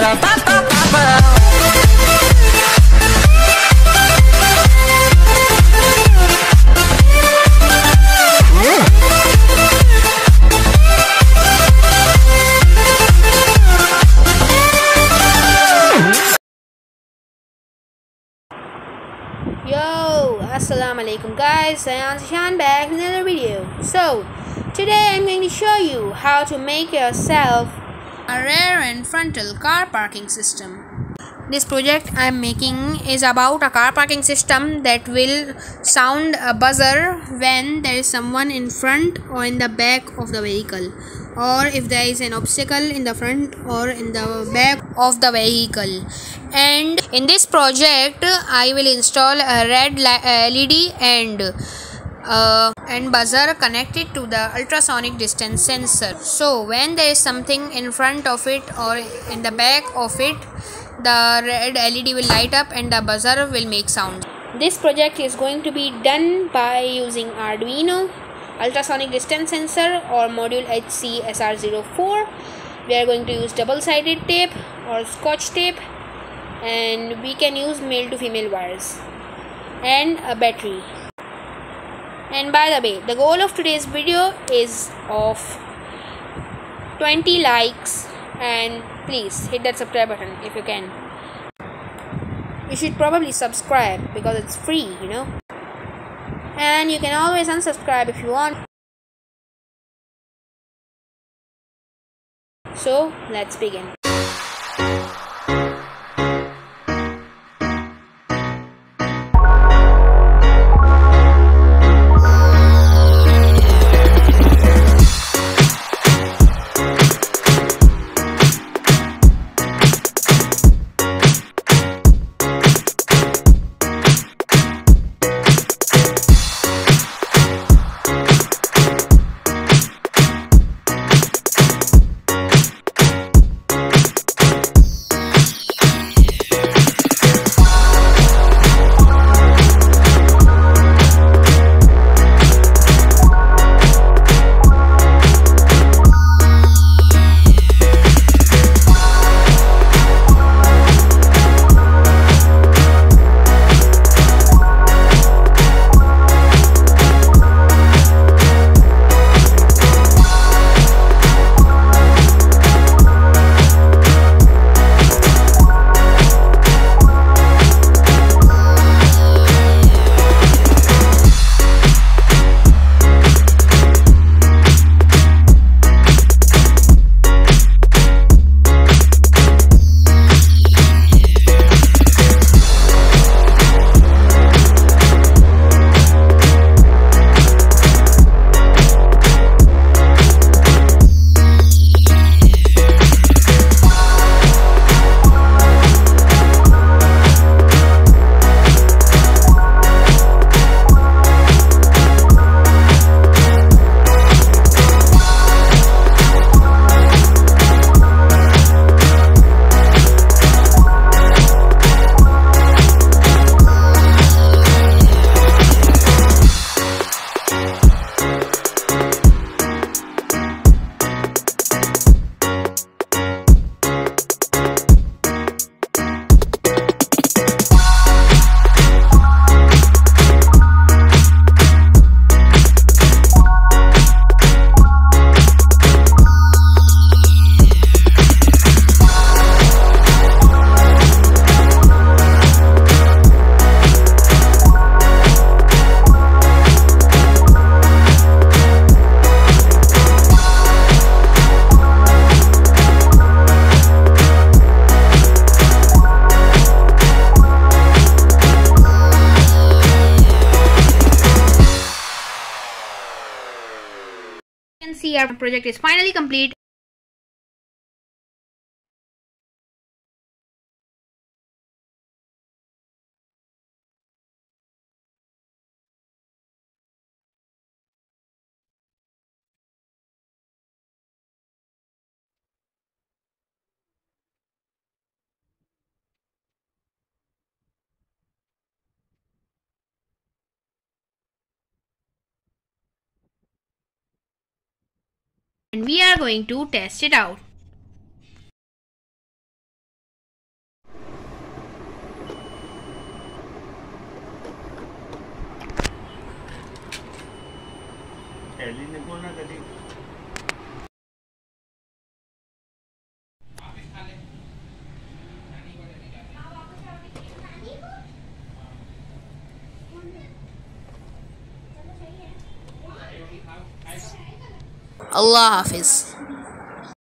Yo, Assalamu Alaikum guys, I am Sean back with another video. So, today I'm going to show you how to make yourself a rear and frontal car parking system. This project I'm making is about a car parking system that will sound a buzzer when there is someone in front or in the back of the vehicle or if there is an obstacle in the front or in the back of the vehicle and in this project I will install a red LED and uh, and buzzer connected to the ultrasonic distance sensor. So when there is something in front of it or in the back of it the red LED will light up and the buzzer will make sound. This project is going to be done by using Arduino ultrasonic distance sensor or module HC SR04 we are going to use double sided tape or scotch tape and we can use male to female wires and a battery and by the way the goal of today's video is of 20 likes and please hit that subscribe button if you can. You should probably subscribe because it's free you know. And you can always unsubscribe if you want. So let's begin see our project is finally complete and we are going to test it out. Ellie, Allah Hafiz